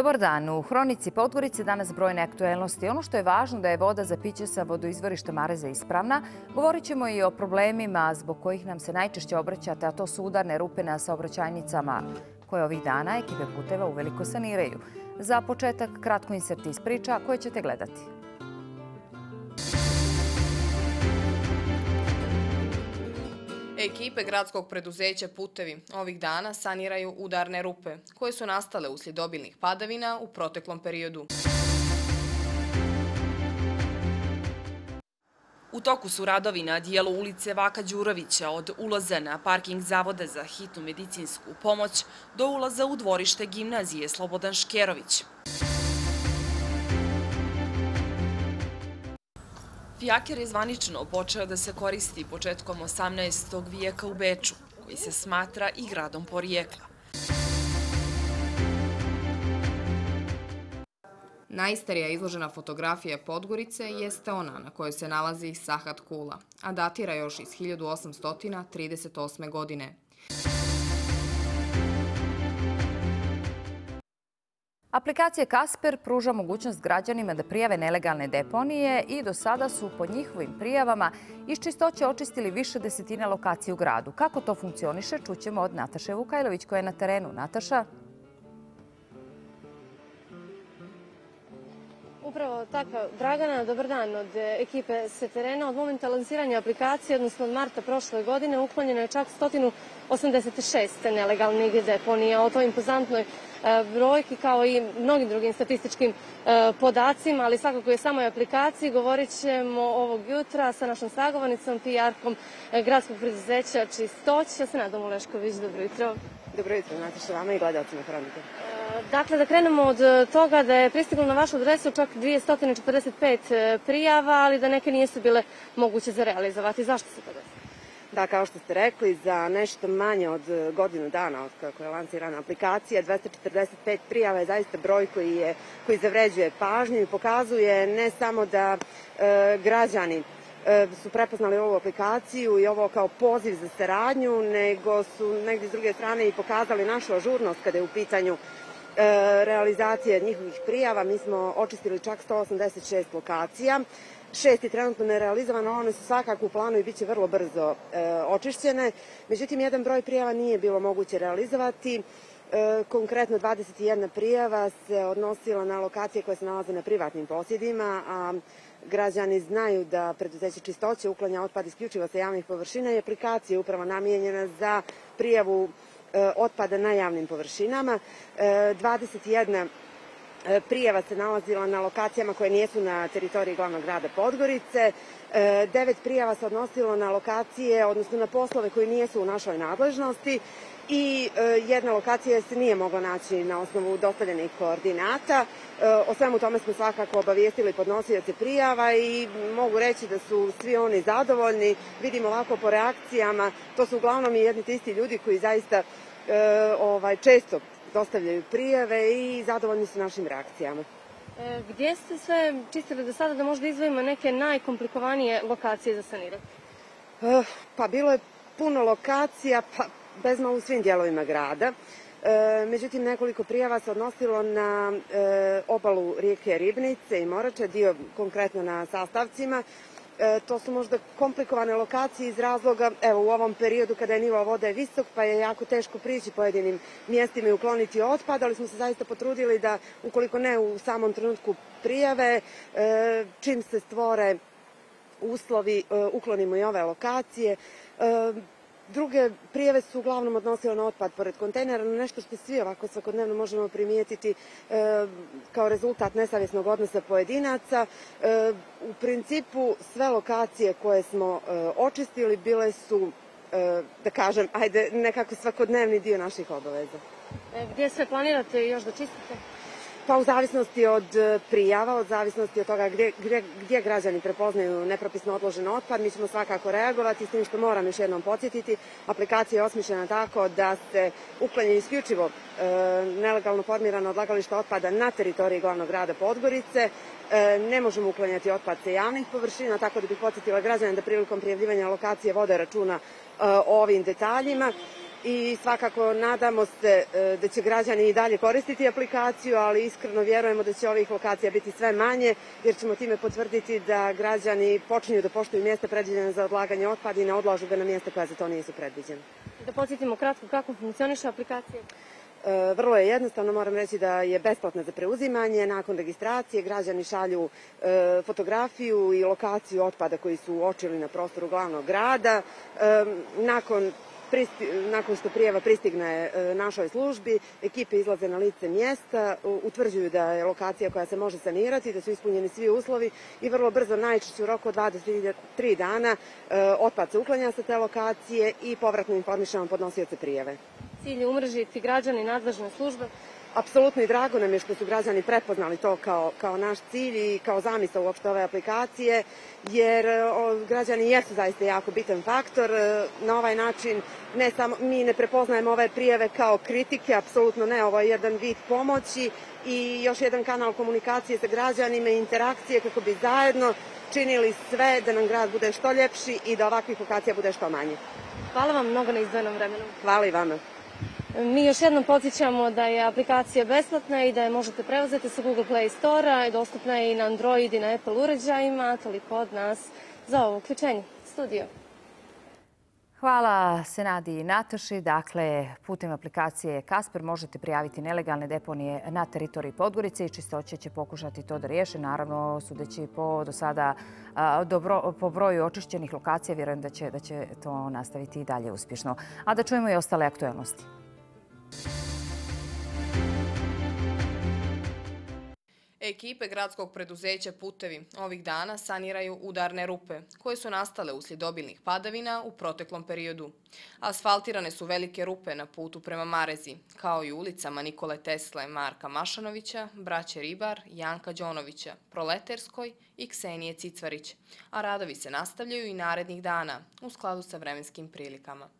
Dobar dan. U Hronici Podgorice danas brojne aktuelnosti. Ono što je važno da je voda za piće sa vodoizvorišta Mareza ispravna. Govorit ćemo i o problemima zbog kojih nam se najčešće obraćate, a to su udarne rupe na saobraćajnicama koje ovih dana ekipe puteva uveliko saniraju. Za početak, kratko insert iz priča koje ćete gledati. Ekipe gradskog preduzeća Putevi ovih dana saniraju udarne rupe koje su nastale uslijed obilnih padavina u proteklom periodu. U toku su radovi na dijelu ulice Vaka Đurovića od ulaza na parking Zavoda za hitnu medicinsku pomoć do ulaza u dvorište gimnazije Slobodan Škerović. Fijaker je zvanično počeo da se koristi početkom 18. vijeka u Beču, koji se smatra i gradom porijekla. Najstarija izložena fotografija Podgorice jeste ona na kojoj se nalazi Sahat Kula, a datira još iz 1838. godine. Aplikacija Kasper pruža mogućnost građanima da prijave nelegalne deponije i do sada su po njihovim prijavama iz čistoće očistili više desetina lokacije u gradu. Kako to funkcioniše, čućemo od Nataše Vukajlović koja je na terenu. Nataša? Upravo tako, Dragana, dobar dan od e, ekipe se terena. Od momenta lansiranja aplikacije, odnosno od marta prošle godine, uklonjeno je čak 186 nelegalnih deponija. O to impozantnoj brojki kao i mnogim drugim statističkim e, podacima, ali svakako je samoj aplikaciji. Govorit ćemo ovog jutra sa našom sagovanicom, PR-kom e, gradskog preduzeća Čistoć. Ja se nadam Ulešković, dobro jutro. Dobro jutro, Nataša, vama i gledalcima Hronike. Dakle, da krenemo od toga da je pristiglo na vašu adresu čak 245 prijava, ali da neke nisu bile moguće za realizovati. Zašto se to desilo? Da, kao što ste rekli, za nešto manje od e, godinu dana od kako je lansirana aplikacija, 245 prijava je zaista broj koji, je, koji zavređuje pažnju i pokazuje ne samo da e, građani e, su prepoznali ovu aplikaciju i ovo kao poziv za saradnju, nego su negdje s druge strane i pokazali našu ažurnost kada je u pitanju e, realizacije njihovih prijava. Mi smo očistili čak 186 lokacija šest je trenutno nerealizovano, one su svakako u planu i bit će vrlo brzo e, očišćene. Međutim, jedan broj prijava nije bilo moguće realizovati. E, konkretno 21 prijava se odnosila na lokacije koje se nalaze na privatnim posjedima, a građani znaju da preduzeće čistoće uklanja otpad isključivo sa javnih površina i aplikacija je upravo namijenjena za prijavu e, otpada na javnim površinama. E, 21 E, prijava se nalazila na lokacijama koje nijesu na teritoriji glavnog grada Podgorice. E, devet prijava se odnosilo na lokacije, odnosno na poslove koji nijesu u našoj nadležnosti i e, jedna lokacija se nije mogla naći na osnovu dostavljenih koordinata. O svemu tome smo svakako obavijestili podnosioce prijava i mogu reći da su svi oni zadovoljni. Vidimo lako po reakcijama, to su uglavnom i jedni tisti ljudi koji zaista ovaj, često dostavljaju prijave i zadovoljni su našim reakcijama. E, gdje ste sve čistili do sada da možda izvojimo neke najkomplikovanije lokacije za sanirati? E, pa bilo je puno lokacija, pa bezma u svim dijelovima grada. E, međutim, nekoliko prijava se odnosilo na e, obalu rijeke Ribnice i Morače, dio konkretno na sastavcima. E, to su možda komplikovane lokacije iz razloga, evo u ovom periodu kada je nivo vode visok, pa je jako teško prići pojedinim mjestima i ukloniti otpad, ali smo se zaista potrudili da, ukoliko ne u samom trenutku prijave, e, čim se stvore uslovi, e, uklonimo i ove lokacije. E, Druge prijeve su uglavnom odnosile na otpad pored kontejnera, na nešto što svi ovako svakodnevno možemo primijetiti e, kao rezultat nesavjesnog odnosa pojedinaca. E, u principu sve lokacije koje smo e, očistili bile su, e, da kažem, ajde, nekako svakodnevni dio naših obaveza. E, gdje sve planirate još da čistite? Pa u zavisnosti od e, prijava, od zavisnosti od toga gdje, gdje, gdje građani prepoznaju nepropisno odložen otpad, mi ćemo svakako reagovati, s tim što moram još jednom podsjetiti. Aplikacija je osmišljena tako da se uklanje isključivo e, nelegalno formirano odlagalište otpada na teritoriji glavnog grada Podgorice. E, ne možemo uklanjati otpad sa javnih površina, tako da bih podsjetila građane da prilikom prijavljivanja lokacije vode računa e, o ovim detaljima i svakako nadamo se e, da će građani i dalje koristiti aplikaciju, ali iskreno vjerujemo da će ovih lokacija biti sve manje, jer ćemo time potvrditi da građani počinju da poštuju mjesta predviđene za odlaganje otpada i ne odlažu ga na mjesta koja za to nisu predviđene. Da podsjetimo kratko kako funkcioniše aplikacija. E, vrlo je jednostavno, moram reći da je besplatna za preuzimanje. Nakon registracije građani šalju e, fotografiju i lokaciju otpada koji su uočili na prostoru glavnog grada. Nakon nakon što prijeva pristigne e, našoj službi, ekipe izlaze na lice mjesta, utvrđuju da je lokacija koja se može sanirati, da su ispunjeni svi uslovi i vrlo brzo, najčešće u roku od 23 dana, e, otpad se uklanja sa te lokacije i povratno informišamo podnosioce prijeve. Cilj je umržiti građani nadležne službe Apsolutno i drago nam je što su građani prepoznali to kao, kao naš cilj i kao zamisao uopšte ove aplikacije, jer o, građani jesu zaista jako bitan faktor. E, na ovaj način ne samo, mi ne prepoznajemo ove prijeve kao kritike, apsolutno ne, ovo je jedan vid pomoći i još jedan kanal komunikacije sa građanima i interakcije kako bi zajedno činili sve da nam grad bude što ljepši i da ovakvih lokacija bude što manje. Hvala vam mnogo na izdvojenom vremenu. Hvala i vama. Mi još jednom podsjećamo da je aplikacija besplatna i da je možete preuzeti sa Google Play Store-a i dostupna je i na Android i na Apple uređajima. Toliko od nas za ovo uključenje. Studio. Hvala Senadi i Nataši. Dakle, putem aplikacije Kasper možete prijaviti nelegalne deponije na teritoriji Podgorice i čistoće će pokušati to da riješe. Naravno, sudeći po do sada po broju očišćenih lokacija, vjerujem da će, da će to nastaviti i dalje uspješno. A da čujemo i ostale aktualnosti. Ekipe gradskog preduzeća Putevi ovih dana saniraju udarne rupe koje su nastale uslijed obilnih padavina u proteklom periodu. Asfaltirane su velike rupe na putu prema Marezi, kao i ulicama Nikole Tesle, Marka Mašanovića, braće Ribar, Janka Đonovića, Proleterskoj i Ksenije Cicvarić, a radovi se nastavljaju i narednih dana u skladu sa vremenskim prilikama.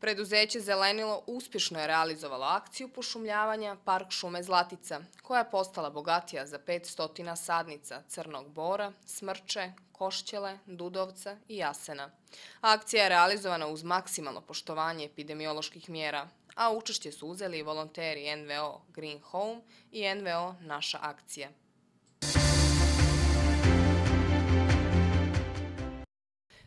Preduzeće Zelenilo uspješno je realizovalo akciju pošumljavanja Park šume Zlatica, koja je postala bogatija za 500 sadnica crnog bora, smrče, košćele, dudovca i jasena. Akcija je realizovana uz maksimalno poštovanje epidemioloških mjera, a učešće su uzeli i volonteri NVO Green Home i NVO Naša akcija.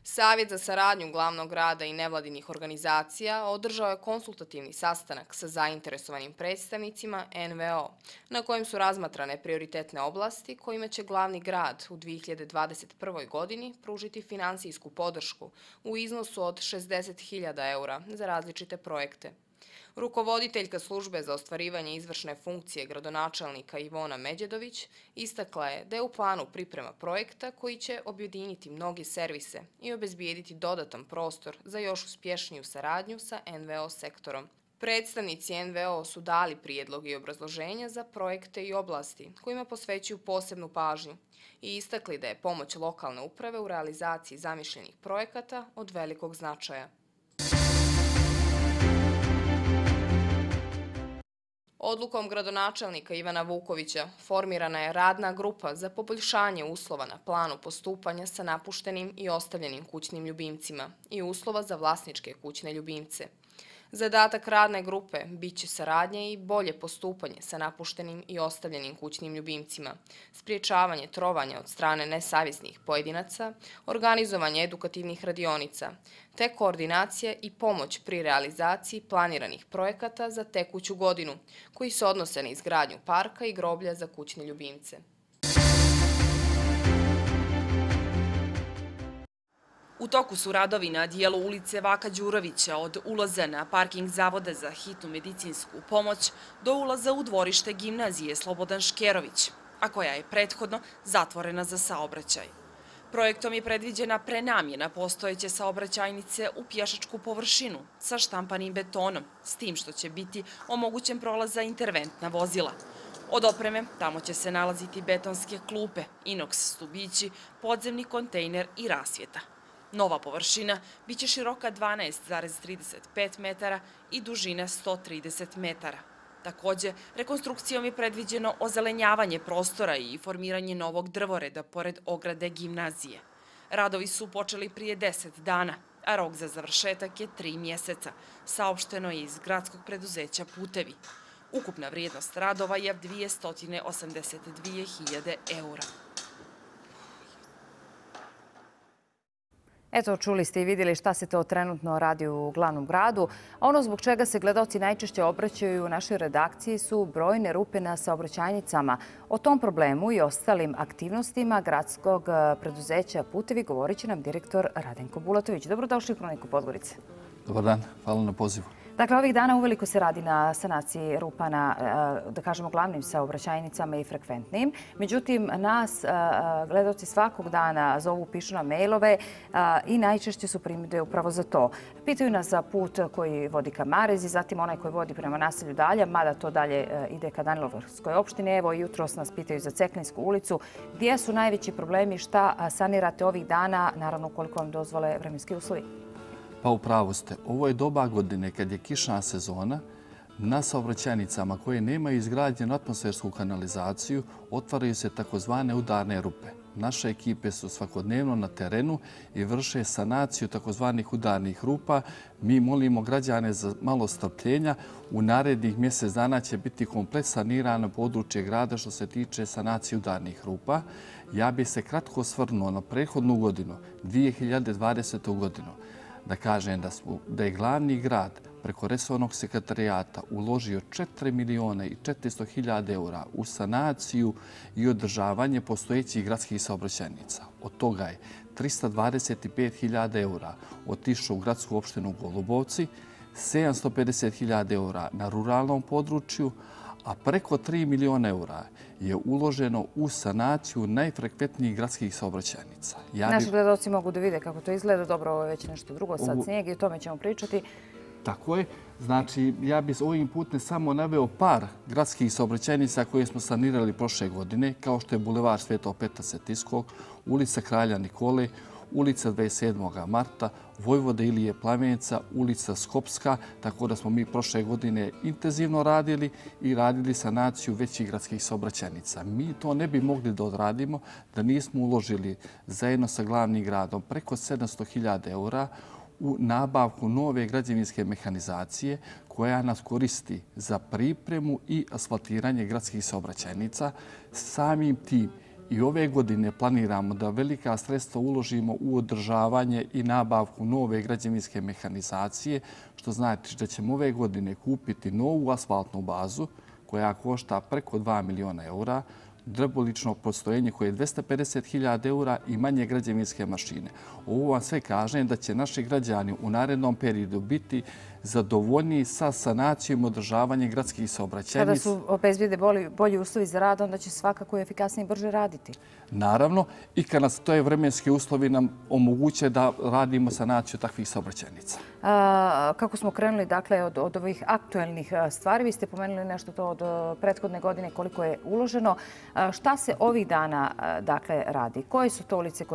Savjet za saradnju glavnog grada i nevladinih organizacija održao je konsultativni sastanak sa zainteresovanim predstavnicima NVO, na kojem su razmatrane prioritetne oblasti kojima će glavni grad u 2021. godini pružiti finansijsku podršku u iznosu od 60.000 eura za različite projekte. Rukovoditeljka službe za ostvarivanje izvršne funkcije gradonačelnika Ivona Međedović istakla je da je u planu priprema projekta koji će objediniti mnogi servise i obezbijediti dodatan prostor za još uspješniju saradnju sa NVO sektorom. Predstavnici NVO su dali prijedlog i obrazloženja za projekte i oblasti kojima posvećuju posebnu pažnju i istakli da je pomoć lokalne uprave u realizaciji zamišljenih projekata od velikog značaja. Odlukom gradonačelnika Ivana Vukovića formirana je radna grupa za poboljšanje uslova na planu postupanja sa napuštenim i ostavljenim kućnim ljubimcima i uslova za vlasničke kućne ljubimce. Zadatak radne grupe bit će saradnje i bolje postupanje sa napuštenim i ostavljenim kućnim ljubimcima, spriječavanje trovanja od strane nesavjesnih pojedinaca, organizovanje edukativnih radionica, te koordinacija i pomoć pri realizaciji planiranih projekata za tekuću godinu, koji se odnose na izgradnju parka i groblja za kućne ljubimce. U toku su radovi na dijelu ulice Vaka Đurovića od ulaza na parking Zavoda za hitnu medicinsku pomoć do ulaza u dvorište gimnazije Slobodan Škerović, a koja je prethodno zatvorena za saobraćaj. Projektom je predviđena prenamjena postojeće saobraćajnice u pješačku površinu sa štampanim betonom, s tim što će biti omogućen prolaz za interventna vozila. Od opreme tamo će se nalaziti betonske klupe, inox stubići, podzemni kontejner i rasvjeta. Nova površina biće široka 12,35 metara i dužina 130 metara. Također, rekonstrukcijom je predviđeno ozelenjavanje prostora i formiranje novog drvoreda pored ograde gimnazije. Radovi su počeli prije 10 dana, a rok za završetak je 3 mjeseca. Saopšteno je iz gradskog preduzeća Putevi. Ukupna vrijednost radova je 282.000 eura. Eto, čuli ste i vidjeli šta se to trenutno radi u glavnom gradu. Ono zbog čega se gledoci najčešće obraćaju u našoj redakciji su brojne rupe na saobraćajnicama. O tom problemu i ostalim aktivnostima gradskog eh, preduzeća Putevi govorit će nam direktor Radenko Bulatović. Dobrodošli u Kroniku Podgorice. Dobar dan, hvala na pozivu. Dakle, ovih dana uveliko se radi na sanaciji rupa na, e, da kažemo, glavnim saobraćajnicama i frekventnim. Međutim, nas e, e, gledalci svakog dana zovu, pišu na mailove i najčešće su primide upravo za to. Pitaju nas za put koji vodi ka Marezi, zatim onaj koji vodi prema naselju dalje, mada to dalje ide ka Danilovskoj opštine. Evo, jutro nas pitaju za Ceklinsku ulicu. Gdje su najveći problemi, šta sanirate ovih dana, naravno koliko vam dozvole vremenski uslovi? Pa upravo ste. Ovo je doba godine kad je kišna sezona. Na saobraćajnicama koje nemaju izgrađenu atmosfersku kanalizaciju otvaraju se takozvane udarne rupe. Naše ekipe su svakodnevno na terenu i vrše sanaciju takozvanih udarnih rupa. Mi molimo građane za malo strpljenja. U narednih mjesec dana će biti komplet sanirano područje grada što se tiče sanacije udarnih rupa. Ja bih se kratko svrnuo na prehodnu godinu, 2020. godinu da kažem da, smo, da je glavni grad preko resornog sekretarijata uložio 4 milione i 400 hiljada eura u sanaciju i održavanje postojećih gradskih saobraćajnica. Od toga je 325 hiljada eura otišao u gradsku opštinu Golubovci, 750 hiljada eura na ruralnom području, a preko 3 miliona eura je uloženo u sanaciju najfrekventnijih gradskih saobraćajnica. Ja Naši gledalci mogu da vide kako to izgleda. Dobro, ovo je već nešto drugo. Sad snijeg i o tome ćemo pričati. Tako je. Znači, ja bih ovim putem samo naveo par gradskih saobraćajnica koje smo sanirali prošle godine, kao što je Bulevar Sveta Petra Setiskog, ulica Kralja Nikole, ulica 27. marta, Vojvode Ilije Plamenica, ulica Skopska, tako da smo mi prošle godine intenzivno radili i radili sanaciju većih gradskih saobraćajnica. Mi to ne bi mogli da odradimo da nismo uložili zajedno sa glavnim gradom preko 700.000 eura u nabavku nove građevinske mehanizacije koja nas koristi za pripremu i asfaltiranje gradskih saobraćajnica. Samim tim I ove godine planiramo da velika sredstva uložimo u održavanje i nabavku nove građevinske mehanizacije, što znači da ćemo ove godine kupiti novu asfaltnu bazu koja košta preko 2 miliona eura, drbolično postojenje koje je 250.000 eura i manje građevinske mašine. Ovo vam sve kaže da će naši građani u narednom periodu biti zadovoljniji sa sanacijom i održavanjem gradskih saobraćajnica. Kada su obezbjede bolji uslovi za rad, onda će svakako i efikasnije i brže raditi. Naravno, i kad nas to je vremenski uslovi nam omoguće da radimo sanaciju takvih saobraćajnica. Kako smo krenuli dakle, od ovih aktuelnih stvari, vi ste pomenuli nešto to od prethodne godine koliko je uloženo. Šta se ovih dana dakle, radi? Koje su to ulice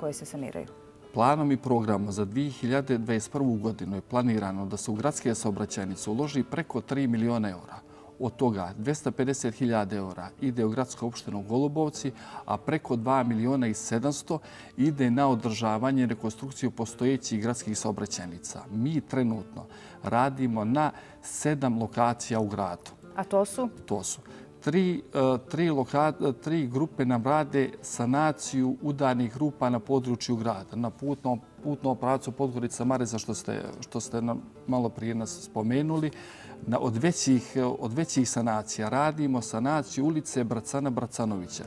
koje se saniraju? Planom i programom za 2021. godinu je planirano da se u gradske saobraćajnice uloži preko 3 miliona eura. Od toga 250.000 eura ide u gradsku opštinu Golubovci, a preko 2 miliona i 700 ide na održavanje i rekonstrukciju postojećih gradskih saobraćajnica. Mi trenutno radimo na sedam lokacija u gradu. A to su? To su tri, e, tri, loka, tri grupe nam rade sanaciju udarnih grupa na području grada, na putnom, putnom pravcu Podgorica Mareza, što ste, što ste nam malo prije nas spomenuli. Na, od, većih, od većih sanacija radimo sanaciju ulice Bracana Bracanovića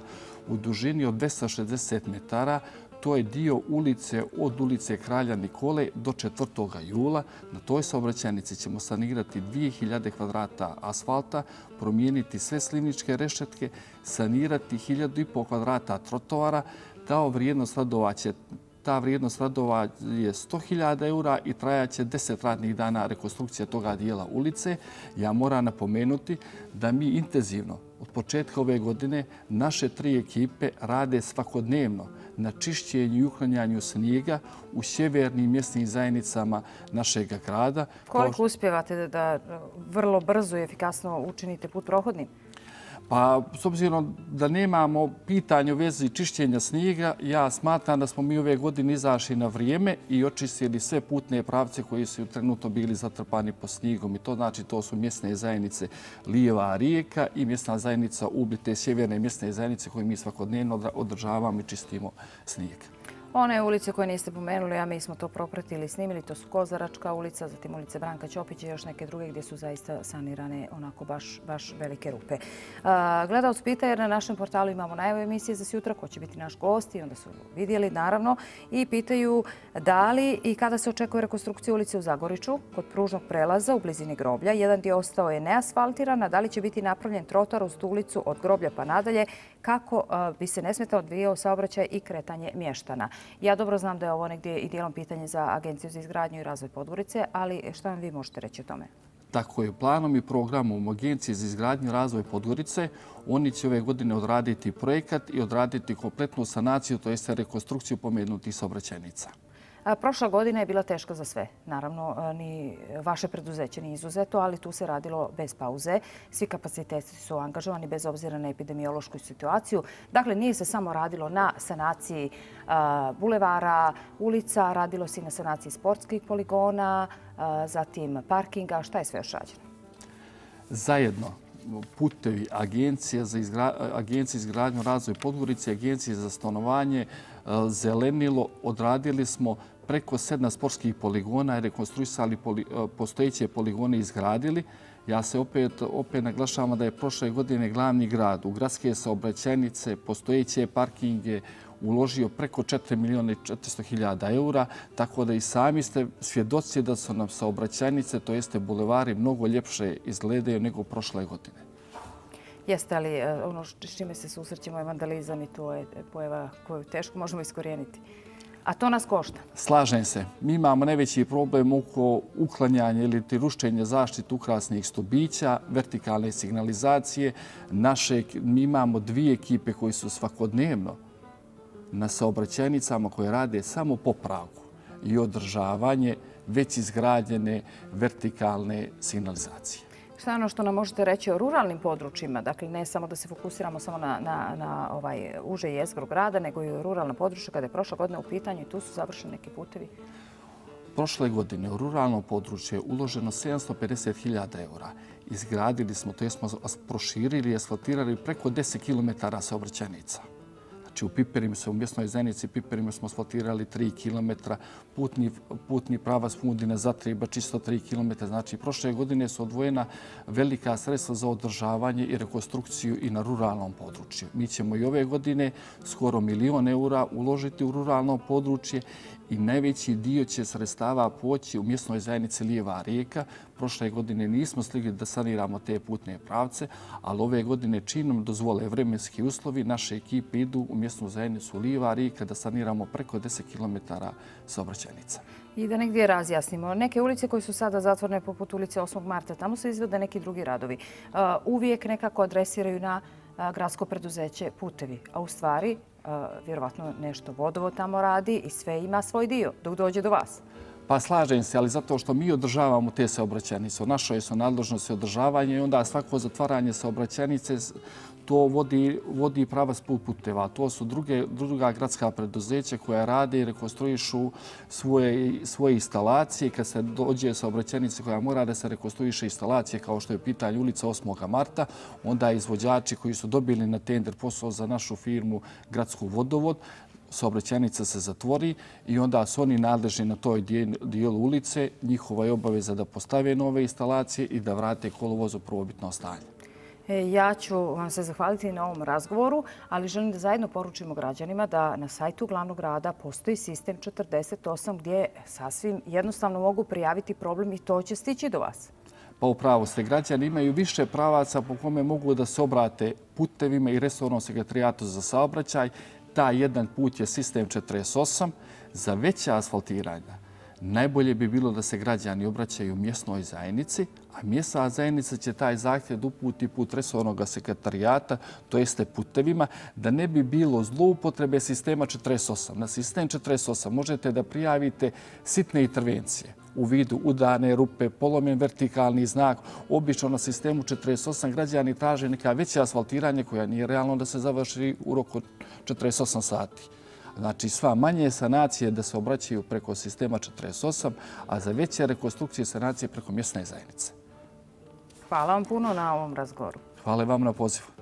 u dužini od 260 metara to je dio ulice od ulice Kralja Nikole do 4. jula. Na toj saobraćajnici ćemo sanirati 2000 kvadrata asfalta, promijeniti sve slivničke rešetke, sanirati 1500 kvadrata trotovara. Ta vrijednost radova će ta vrijednost radova je 100.000 eura i trajaće 10 radnih dana rekonstrukcija toga dijela ulice. Ja moram napomenuti da mi intenzivno od početka ove godine naše tri ekipe rade svakodnevno na čišćenju i uklanjanju snijega u sjevernim mjesnim zajednicama našeg grada. Koliko uspjevate da vrlo brzo i efikasno učinite put prohodnim? Pa, s obzirom da nemamo pitanje u vezi čišćenja snijega, ja smatram da smo mi ove godine izašli na vrijeme i očistili sve putne pravce koji su trenutno bili zatrpani po snijegom. I to znači to su mjesne zajednice Lijeva rijeka i mjesna zajednica Ubite, sjeverne mjesne zajednice koje mi svakodnevno održavamo i čistimo snijeg. One ulice koje niste pomenuli, a mi smo to propratili i snimili, to su Kozaračka ulica, zatim ulice Branka Ćopića i još neke druge gdje su zaista sanirane onako baš velike rupe. Gledalac pita jer na našem portalu imamo najave emisije za sjutra, ko će biti naš gost i onda su vidjeli naravno i pitaju da li i kada se očekuje rekonstrukcija ulice u Zagoriću kod pružnog prelaza u blizini groblja. Jedan dio ostao je neasfaltiran, a da li će biti napravljen trotar uz tu ulicu od groblja pa nadalje kako bi se nesmetao odvijao saobraćaj i kretanje mještana. Ja dobro znam da je ovo negdje i dijelom pitanje za Agenciju za izgradnju i razvoj Podgorice, ali šta vam vi možete reći o tome? Tako je, planom i programom Agencije za izgradnju i razvoj Podgorice oni će ove godine odraditi projekat i odraditi kompletnu sanaciju, to jeste rekonstrukciju pomenutih saobraćajnica. Prošla godina je bila teška za sve. Naravno, ni vaše preduzeće ni izuzeto, ali tu se radilo bez pauze. Svi kapaciteti su angažovani bez obzira na epidemiološku situaciju. Dakle, nije se samo radilo na sanaciji bulevara, ulica, radilo se i na sanaciji sportskih poligona, zatim parkinga. Šta je sve još rađeno? Zajedno putevi Agencije za izgradnju razvoja Podgorice, Agencije za stanovanje, Eh, zelenilo, odradili smo preko sedna sportskih poligona i rekonstruisali eh, postojeće poligone izgradili. Ja se opet, opet naglašavam da je prošle godine glavni grad u gradske saobraćajnice, postojeće parkinge, uložio preko 4 milijuna i 400 hiljada eura, tako da i sami ste svjedoci da su nam saobraćajnice, to jeste bulevari, mnogo ljepše izgledaju nego prošle godine. Jeste ali e, ono s čime se susrećemo je vandalizam i to je pojava koju teško možemo iskorijeniti? A to nas košta. Slažem se. Mi imamo najveći problem oko uklanjanja ili ti rušćenja zaštitu ukrasnih stubića, vertikalne signalizacije. Naše, mi imamo dvije ekipe koji su svakodnevno na saobraćajnicama koje rade samo popravku i održavanje već izgrađene vertikalne signalizacije. Šta je ono što nam možete reći o ruralnim područjima? Dakle, ne samo da se fokusiramo samo na, na, na ovaj uže jezgru grada, nego i ruralna ruralnom području kada je prošla godina u pitanju i tu su završeni neki putevi. Prošle godine u ruralno područje je uloženo 750.000 eura. Izgradili smo, to smo proširili i asfaltirali preko 10 km saobraćajnica. Znači u Piperima se u mjesnoj zenici Piperima smo asfaltirali 3 km, putni, putni pravac Fundine zatreba čisto 3 km. Znači prošle godine su odvojena velika sredstva za održavanje i rekonstrukciju i na ruralnom području. Mi ćemo i ove godine skoro milion eura uložiti u ruralno područje i najveći dio će sredstava poći u mjesnoj zajednici Lijeva rijeka. Prošle godine nismo stigli da saniramo te putne pravce, ali ove godine činom dozvole vremenski uslovi, naše ekipe idu u mjesnu zajednicu Lijeva rijeka da saniramo preko 10 km saobraćajnica. I da negdje razjasnimo, neke ulice koje su sada zatvorene poput ulice 8. marta, tamo se izvode neki drugi radovi. Uh, uvijek nekako adresiraju na uh, gradsko preduzeće putevi, a u stvari Eh, vjerovatno nešto vodovo tamo radi i sve ima svoj dio dok dođe do vas. Pa slažem se, ali zato što mi održavamo te saobraćenice, našoj su nadložnosti održavanje i onda svako zatvaranje saobraćenice to vodi, vodi pravac put puteva. To su druge, druga gradska preduzeća koja rade i rekonstruišu svoje, svoje instalacije. Kad se dođe sa obraćenice koja mora da se rekonstruiše instalacije kao što je pitanje ulica 8. marta, onda izvođači koji su dobili na tender posao za našu firmu Gradsku vodovod, saobraćenica se zatvori i onda su oni nadležni na toj dijelu ulice. Njihova je obaveza da postave nove instalacije i da vrate kolovozu prvobitno stanje. E, ja ću vam se zahvaliti na ovom razgovoru, ali želim da zajedno poručimo građanima da na sajtu glavnog grada postoji sistem 48 gdje sasvim jednostavno mogu prijaviti problem i to će stići do vas. Pa upravo ste, građani imaju više pravaca po kome mogu da se obrate putevima i resornom sekretarijatu za saobraćaj. Ta jedan put je sistem 48 za veće asfaltiranja najbolje bi bilo da se građani obraćaju mjesnoj zajednici, a mjesna zajednica će taj zahtjev uputi put resornog sekretarijata, to jeste putevima, da ne bi bilo zloupotrebe sistema 48. Na sistem 48 možete da prijavite sitne intervencije u vidu udane rupe, polomjen vertikalni znak. Obično na sistemu 48 građani traže neka veće asfaltiranje koja nije realno da se završi u roku 48 sati. Znači sva manje sanacije da se obraćaju preko sistema 48, a za veće rekonstrukcije sanacije preko mjesne zajednice. Hvala vam puno na ovom razgovoru. Hvala vam na pozivu.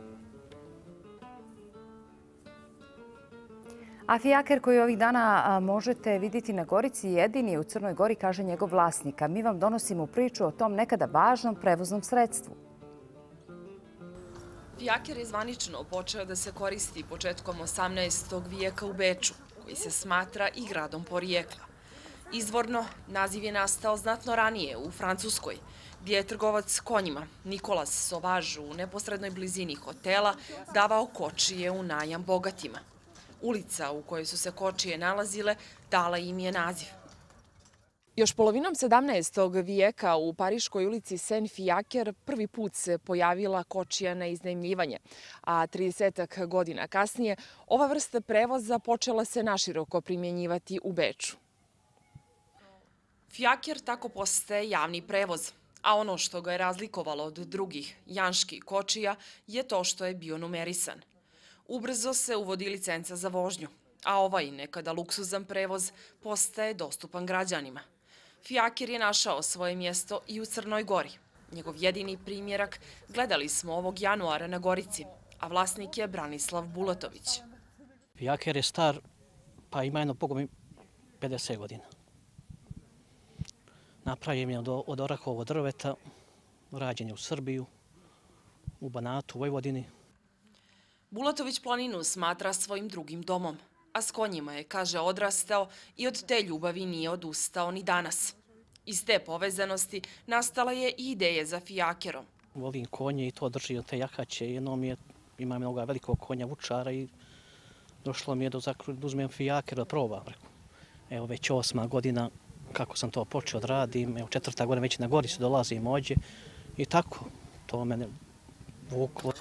A fijaker koji ovih dana možete vidjeti na Gorici jedini je u Crnoj Gori, kaže njegov vlasnika. Mi vam donosimo priču o tom nekada važnom prevoznom sredstvu. Fijaker je zvanično počeo da se koristi početkom 18. vijeka u Beču, koji se smatra i gradom porijekla. Izvorno, naziv je nastao znatno ranije u Francuskoj, gdje je trgovac konjima Nikolas Sovaž u neposrednoj blizini hotela davao kočije u najam bogatima. Ulica u kojoj su se kočije nalazile dala im je naziv. Još polovinom 17. vijeka u Pariškoj ulici Saint-Fiaker prvi put se pojavila kočija na iznajmljivanje, a 30 godina kasnije ova vrsta prevoza počela se naširoko primjenjivati u Beču. Fiaker tako postaje javni prevoz, a ono što ga je razlikovalo od drugih janških kočija je to što je bio numerisan. Ubrzo se uvodi licenca za vožnju, a ovaj nekada luksuzan prevoz postaje dostupan građanima. Fijaker je našao svoje mjesto i u Crnoj Gori. Njegov jedini primjerak gledali smo ovog januara na Gorici, a vlasnik je Branislav Bulatović. Fijaker je star, pa ima jedno pogomi 50 godina. Napravljen je od orahovog drveta, rađen je u Srbiju, u Banatu, u Vojvodini. Bulatović planinu smatra svojim drugim domom, a s konjima je, kaže, odrastao i od te ljubavi nije odustao ni danas. Iz te povezanosti nastala je i ideja za fijakerom. Volim konje i to drži od te jakaće. Jednom je, ima mnoga velikog konja vučara i došlo mi je da uzmem fijaker da probam. Evo već osma godina kako sam to počeo da radim. Evo četvrta godina već na gori se dolazim ođe i tako. To mene vuklo.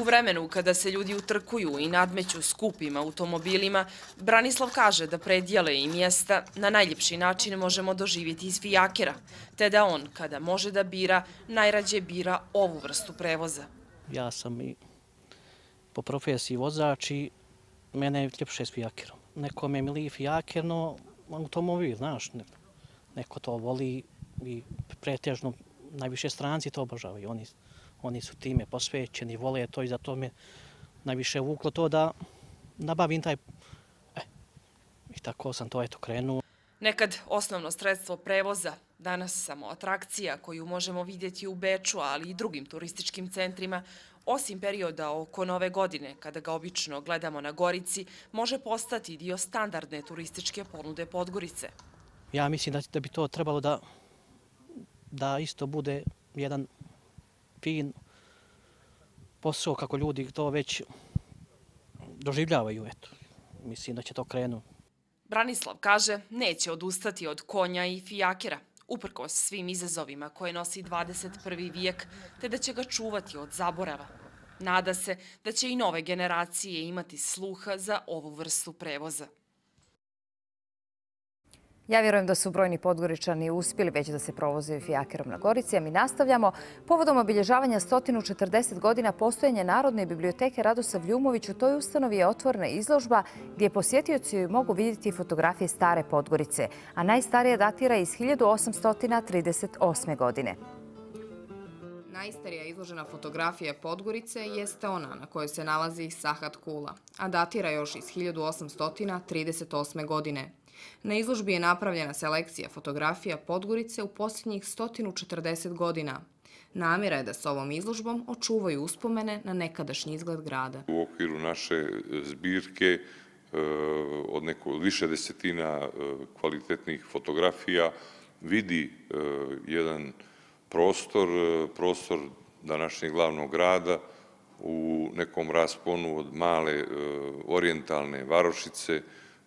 U vremenu kada se ljudi utrkuju i nadmeću skupim automobilima, Branislav kaže da predjele i mjesta na najljepši način možemo doživjeti iz fijakera, te da on, kada može da bira, najrađe bira ovu vrstu prevoza. Ja sam i po profesiji vozač i mene je ljepše s fijakerom. Neko me miliji fijaker, no automobil, znaš, neko to voli i pretežno najviše stranci to obožavaju. Oni oni su time posvećeni, vole to i zato me najviše vuklo to da nabavim taj... E, I tako sam to eto krenuo. Nekad osnovno sredstvo prevoza, danas samo atrakcija koju možemo vidjeti u Beču, ali i drugim turističkim centrima, osim perioda oko nove godine, kada ga obično gledamo na Gorici, može postati dio standardne turističke ponude Podgorice. Ja mislim da bi to trebalo da da isto bude jedan fin posao kako ljudi to već doživljavaju. Eto. Mislim da će to krenu. Branislav kaže neće odustati od konja i fijakera, uprkos svim izazovima koje nosi 21. vijek, te da će ga čuvati od zaborava. Nada se da će i nove generacije imati sluha za ovu vrstu prevoza. Ja vjerujem da su brojni podgoričani uspjeli već da se provoze fijakerom na Gorici, a mi nastavljamo. Povodom obilježavanja 140 godina postojanja Narodne biblioteke Radosa Vljumović u toj ustanovi je otvorna izložba gdje posjetioci mogu vidjeti fotografije stare Podgorice, a najstarija datira iz 1838. godine. Najstarija izložena fotografija Podgorice jeste ona na kojoj se nalazi Sahat Kula, a datira još iz 1838. godine. Na izložbi je napravljena selekcija fotografija Podgorice u posljednjih 140 godina. Namjera je da s ovom izložbom očuvaju uspomene na nekadašnji izgled grada. U okviru naše e, zbirke e, od neko više desetina e, kvalitetnih fotografija vidi jedan prostor, prostor današnjeg glavnog grada u nekom rasponu od male orijentalne varošice,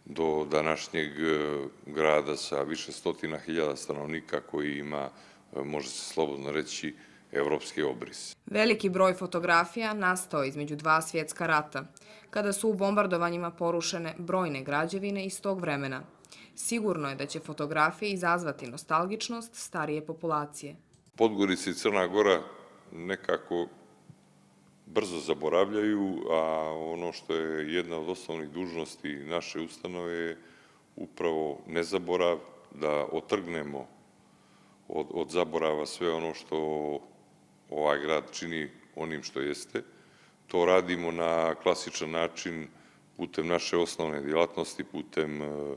do današnjeg e, grada sa više stotina hiljada stanovnika koji ima, e, može se slobodno reći, evropski obris. Veliki broj fotografija nastao između dva svjetska rata, kada su u bombardovanjima porušene brojne građevine iz tog vremena. Sigurno je da će fotografije izazvati nostalgičnost starije populacije. Podgorica i Crna Gora nekako brzo zaboravljaju, a ono što je jedna od osnovnih dužnosti naše ustanove je upravo nezaborav, da otrgnemo od, od zaborava sve ono što ovaj grad čini onim što jeste. To radimo na klasičan način putem naše osnovne djelatnosti, putem e,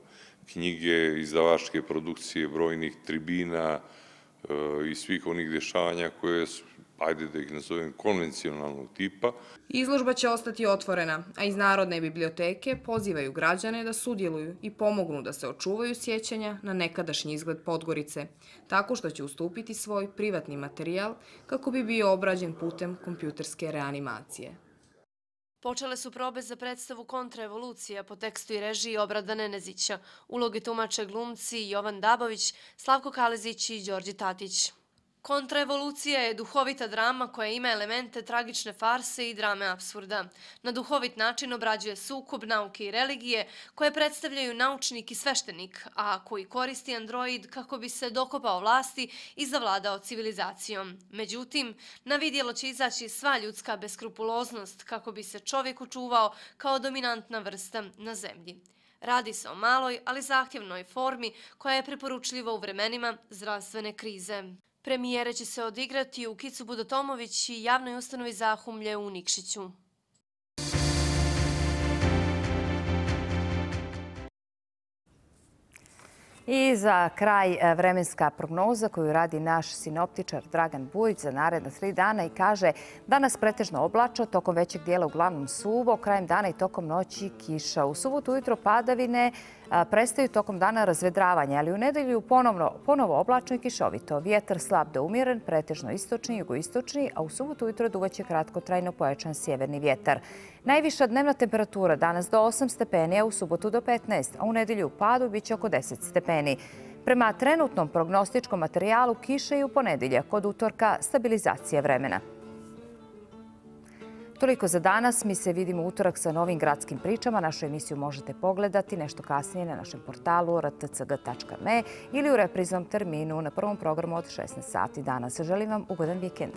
knjige, izdavačke produkcije, brojnih tribina e, i svih onih dešavanja koje su ajde da ih nazovem, konvencionalnog tipa. Izložba će ostati otvorena, a iz Narodne biblioteke pozivaju građane da sudjeluju i pomognu da se očuvaju sjećanja na nekadašnji izgled Podgorice, tako što će ustupiti svoj privatni materijal kako bi bio obrađen putem kompjuterske reanimacije. Počele su probe za predstavu kontraevolucija po tekstu i režiji Obrada Nenezića, uloge tumače glumci Jovan Dabović, Slavko Kalezić i Đorđe Tatić. Kontraevolucija je duhovita drama koja ima elemente tragične farse i drame absurda. Na duhovit način obrađuje sukob nauke i religije koje predstavljaju naučnik i sveštenik, a koji koristi android kako bi se dokopao vlasti i zavladao civilizacijom. Međutim, na vidjelo će izaći sva ljudska beskrupuloznost kako bi se čovjek učuvao kao dominantna vrsta na zemlji. Radi se o maloj, ali zahtjevnoj formi koja je preporučljiva u vremenima zdravstvene krize. Premijere će se odigrati u Kicu Budotomović i javnoj ustanovi Zahumlje u Nikšiću. I za kraj e, vremenska prognoza koju radi naš sinoptičar Dragan Bujić za naredna tri dana i kaže danas pretežno oblačo, tokom većeg dijela uglavnom suvo, krajem dana i tokom noći kiša. U subotu ujutro padavine, e, prestaju tokom dana razvedravanje, ali u nedelju ponovo oblačno i kišovito. Vjetar slab da umjeren, pretežno istočni, jugoistočni, a u subotu ujutro duvaće kratko trajno pojačan sjeverni vjetar. Najviša dnevna temperatura danas do 8 stepeni, a u subotu do 15, a u nedelju u padu biće oko 10 stepeni. Prema trenutnom prognostičkom materijalu kiše i u ponedelje kod utorka stabilizacije vremena. Toliko za danas. Mi se vidimo utorak sa novim gradskim pričama. Našu emisiju možete pogledati nešto kasnije na našem portalu rtcg.me ili u reprizom terminu na prvom programu od 16 sati danas. Želim vam ugodan vikend.